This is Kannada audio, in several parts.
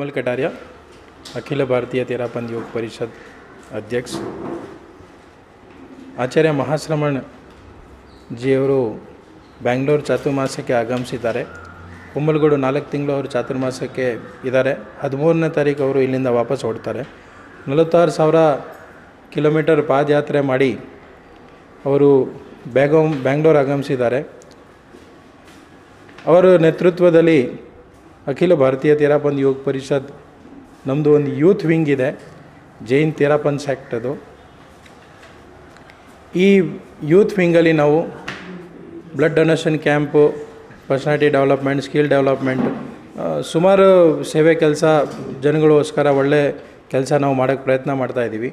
વિમલ ಕಟಾರ್ಯ ಅಖಿಲ ಭಾರತೀಯ તેરાપંથ ಯೋಗ ಪರಿಷತ್ ಅಧ್ಯಕ್ಷ ಆಚಾರ್ಯ ಮಹಾಶ್ರಮಣ್ ಜಿಯವರು ಬ್ಯಾಂಗ್ಳೂರು ಚಾತುರ್ಮಾಸಕ್ಕೆ ಆಗಮಿಸಿದ್ದಾರೆ ಕುಂಬಲಗೂಡು ನಾಲ್ಕು ತಿಂಗಳು ಅವರು ಚಾತುರ್ಮಾಸಕ್ಕೆ ಇದ್ದಾರೆ ಹದಿಮೂರನೇ ತಾರೀಕು ಅವರು ಇಲ್ಲಿಂದ ವಾಪಸ್ ಹೊಡ್ತಾರೆ ನಲವತ್ತಾರು ಸಾವಿರ ಕಿಲೋಮೀಟರ್ ಪಾದಯಾತ್ರೆ ಮಾಡಿ ಅವರು ಬ್ಯಾಗಮ್ ಬ್ಯಾಂಗ್ಳೂರು ಆಗಮಿಸಿದ್ದಾರೆ ಅವರ ನೇತೃತ್ವದಲ್ಲಿ ಅಖಿಲ ಭಾರತೀಯ ತೀರಾಪಂದ್ ಯೋಗ ಪರಿಷತ್ ನಮ್ಮದು ಒಂದು ಯೂತ್ ವಿಂಗ್ ಇದೆ ಜೈನ್ ತೀರಾಪಂದ್ ಸೆಕ್ಟ್ ಅದು ಈ ಯೂತ್ ವಿಂಗಲ್ಲಿ ನಾವು blood donation camp personality development skill development ಸುಮಾರು ಸೇವೆ ಕೆಲಸ ಜನಗಳಿಗೋಸ್ಕರ ಒಳ್ಳೆ ಕೆಲಸ ನಾವು ಮಾಡೋಕ್ಕೆ ಪ್ರಯತ್ನ ಮಾಡ್ತಾಯಿದ್ದೀವಿ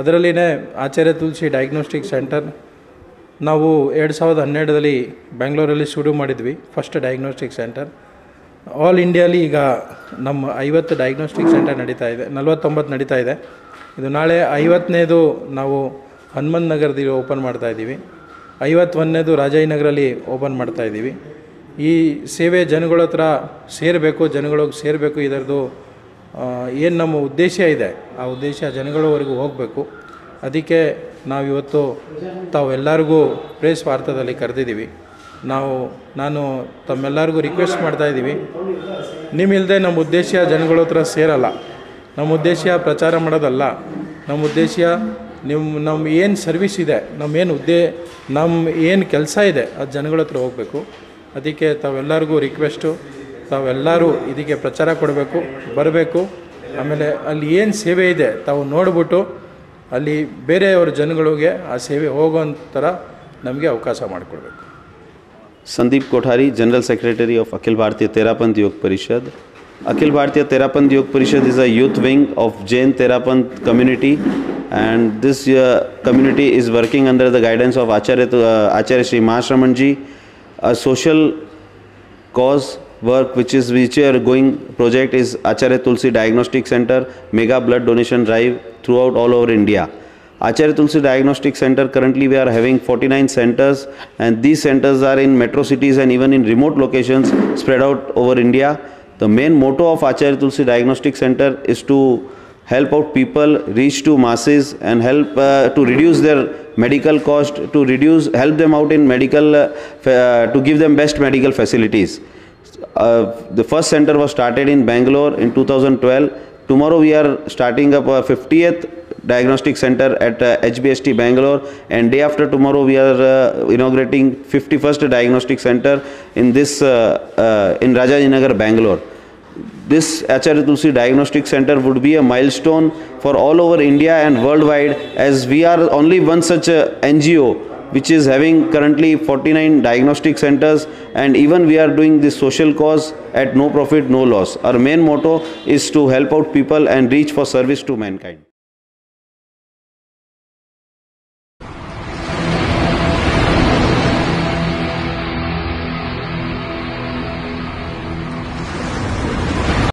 ಅದರಲ್ಲಿನೇ ಆಚಾರ್ಯ ತುಳಸಿ ಡಯಾಗ್ನೋಸ್ಟಿಕ್ ಸೆಂಟರ್ ನಾವು ಎರಡು ಸಾವಿರದ ಹನ್ನೆರಡರಲ್ಲಿ ಬೆಂಗಳೂರಲ್ಲಿ ಶುರು ಮಾಡಿದ್ವಿ ಫಸ್ಟ್ ಡಯಾಗ್ನೋಸ್ಟಿಕ್ ಸೆಂಟರ್ ಆಲ್ ಇಂಡಿಯಾಲೀ ಈಗ ನಮ್ಮ ಐವತ್ತು ಡಯಾಗ್ನೋಸ್ಟಿಕ್ ಸೆಂಟರ್ ನಡೀತಾ ಇದೆ ನಲ್ವತ್ತೊಂಬತ್ತು ನಡೀತಾ ಇದೆ ಇದು ನಾಳೆ ಐವತ್ತನೇದು ನಾವು ಹನುಮಂತ ನಗರದಲ್ಲಿ ಓಪನ್ ಮಾಡ್ತಾ ಇದ್ದೀವಿ ಐವತ್ತೊಂದನೇದು ರಾಜಾಜಿನಗರಲ್ಲಿ ಓಪನ್ ಮಾಡ್ತಾ ಇದ್ದೀವಿ ಈ ಸೇವೆ ಜನಗಳ ಹತ್ರ ಸೇರಬೇಕು ಜನಗಳಿಗೆ ಸೇರಬೇಕು ಇದರದ್ದು ಏನು ನಮ್ಮ ಉದ್ದೇಶ ಇದೆ ಆ ಉದ್ದೇಶ ಜನಗಳವರೆಗೂ ಹೋಗಬೇಕು ಅದಕ್ಕೆ ನಾವು ಇವತ್ತು ತಾವೆಲ್ಲರಿಗೂ ಪ್ರೇಸ್ ವಾರ್ತದಲ್ಲಿ ಕರೆದಿದ್ದೀವಿ ನಾವು ನಾನು ತಮ್ಮೆಲ್ಲರಿಗೂ ರಿಕ್ವೆಸ್ಟ್ ಮಾಡ್ತಾ ನಿಮ್ಮ ನಿಮ್ಮಿಲ್ಲದೆ ನಮ್ಮ ಉದ್ದೇಶ ಜನಗಳ ಹತ್ರ ಸೇರಲ್ಲ ನಮ್ಮ ಉದ್ದೇಶ ಪ್ರಚಾರ ಮಾಡೋದಲ್ಲ ನಮ್ಮ ಉದ್ದೇಶ ನಿಮ್ಮ ನಮ್ಮ ಏನು ಸರ್ವಿಸ್ ಇದೆ ನಮ್ಮ ಏನು ಉದ್ದೇ ನಮ್ಮ ಏನು ಕೆಲಸ ಇದೆ ಅದು ಜನಗಳ ಹತ್ರ ಹೋಗಬೇಕು ಅದಕ್ಕೆ ತಾವೆಲ್ಲರಿಗೂ ರಿಕ್ವೆಸ್ಟು ತಾವೆಲ್ಲರೂ ಇದಕ್ಕೆ ಪ್ರಚಾರ ಕೊಡಬೇಕು ಬರಬೇಕು ಆಮೇಲೆ ಅಲ್ಲಿ ಏನು ಸೇವೆ ಇದೆ ತಾವು ನೋಡಿಬಿಟ್ಟು ಅಲ್ಲಿ ಬೇರೆಯವ್ರ ಜನಗಳಿಗೆ ಆ ಸೇವೆ ಹೋಗೋಂಥರ ನಮಗೆ ಅವಕಾಶ ಮಾಡಿಕೊಡ್ಬೇಕು Sandeep Kothari, General Secretary of Akhil Bharatiya Terapanth Yoga Parishad. Akhil Bharatiya Terapanth Yoga Parishad is a youth wing of Jain Terapanth community, and this uh, community is working under the guidance of Acharya uh, Sri Mahasraman Ji, a social cause work which are going project is Acharya Tulsi Diagnostic Center, mega blood donation drive throughout all over India. Acharya Tulsi Diagnostic Center currently we are having 49 centers and these centers are in metro cities and even in remote locations spread out over India. The main motto of Acharya Tulsi Diagnostic Center is to help out people reach to masses and help uh, to reduce their medical cost to reduce help them out in medical uh, uh, to give them best medical facilities uh, the first center was started in bangalore in 2012 tomorrow we are starting up our 50th diagnostic center at uh, HBST Bangalore and day after tomorrow we are uh, inaugurating 51st diagnostic center in this uh, uh in Rajajinagar Bangalore this Acharya Diagnostic Center would be a milestone for all over India and worldwide as we are only one such uh, NGO which is having currently 49 diagnostic centers and even we are doing this social cause at no profit no loss. Our main motto is to help out people and reach for service to mankind.